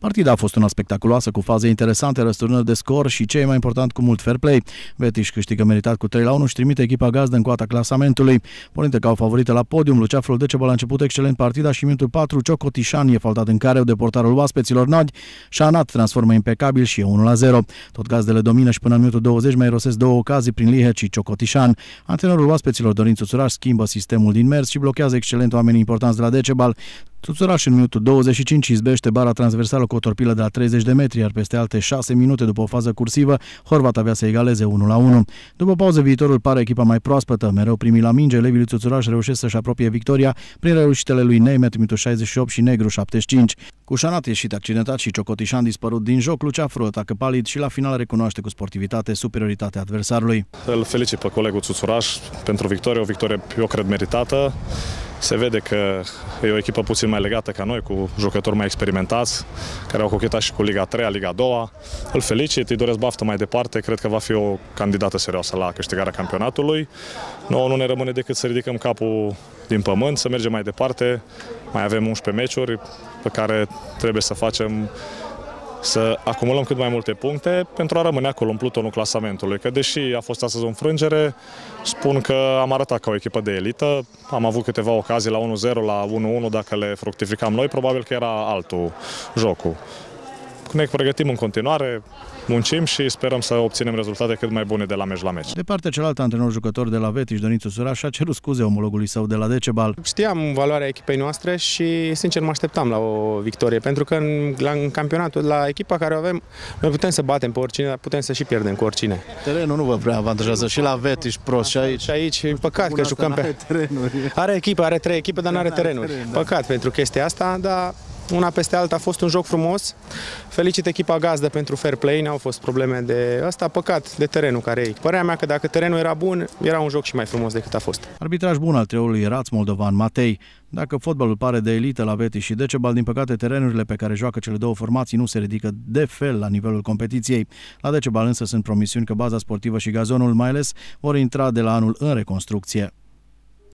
Partida a fost una spectaculoasă cu faze interesante, răsturnări de scor și ce e mai important cu mult fair play. Vetiș câștigă meritat cu 3 la 1 și trimite echipa gazdă în coata clasamentului. Pornite ca o favorită la podium, Luceafrul Decebal a început excelent partida și minutul 4 Ciocotișan e faltat în care de portarul oaspeților Nadi. Șanat transformă impecabil și e 1 la 0. Tot gazdele domină și până în minutul 20 mai rosesc două ocazii prin Lihet și Ciocotișan. Antrenorul oaspeților Dorin Țuțuraș schimbă sistemul din mers și blochează excelent oamenii importanți de la Decebal. Tuțuraș în minutul 25 izbește bara transversală cu o torpilă de la 30 de metri, iar peste alte 6 minute după o fază cursivă, Horvat avea să egaleze 1 la 1. După pauză, viitorul pare echipa mai proaspătă, mereu primit la minge, elevii lui Tuțuraș reușesc să-și apropie victoria prin reușitele lui Neymet, minutul 68 și Negru 75. Cu Șanat ieșit accidentat și Ciocotișan dispărut din joc, Luceafru atacă palid și la final recunoaște cu sportivitate superioritatea adversarului. Îl felicit pe colegul Tuțuraș pentru victorie, o victorie, eu cred, meritată. Se vede că e o echipă puțin mai legată ca noi, cu jucători mai experimentați, care au cochetat și cu Liga 3, Liga 2. Îl felicit, îi doresc baftă mai departe, cred că va fi o candidată serioasă la câștigarea campionatului. Nouă nu ne rămâne decât să ridicăm capul din pământ, să mergem mai departe. Mai avem 11 meciuri pe care trebuie să facem să acumulăm cât mai multe puncte pentru a rămâne acolo în plutonul clasamentului. Că deși a fost astăzi o înfrângere, spun că am arătat ca o echipă de elită. Am avut câteva ocazii la 1-0, la 1-1, dacă le fructificam noi, probabil că era altul jocul. Ne pregătim în continuare, muncim și sperăm să obținem rezultate cât mai bune de la meci la meci. De partea cealaltă, antrenor jucător de la Vetiș, Donițu Suraș, a cerut scuze omologului său de la Decebal. Știam valoarea echipei noastre și sincer mă așteptam la o victorie, pentru că în, la, în campionatul, la echipa care o avem, noi putem să batem pe oricine, dar putem să și pierdem cu oricine. Terenul nu vă prea avantajează și la Vetiș prost și aici. Și aici, e păcat că jucăm pe... terenuri. Are echipă, are trei echipe, dar nu are terenuri. teren, da. Păcat pentru chestia asta, dar una peste alta a fost un joc frumos. Felicit echipa gazdă pentru fair play, n-au fost probleme de asta, păcat de terenul care e. Părerea mea că dacă terenul era bun, era un joc și mai frumos decât a fost. Arbitraj bun al triului Raț Moldovan Matei. Dacă fotbalul pare de elită la Veti și Decebal, din păcate terenurile pe care joacă cele două formații nu se ridică de fel la nivelul competiției. La Decebal însă sunt promisiuni că baza sportivă și gazonul mai ales vor intra de la anul în reconstrucție.